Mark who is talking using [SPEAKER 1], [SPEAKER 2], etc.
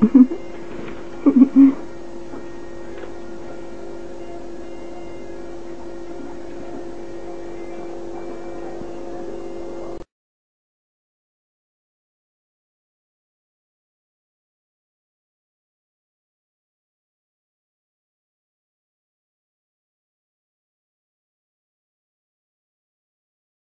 [SPEAKER 1] Mm-hmm.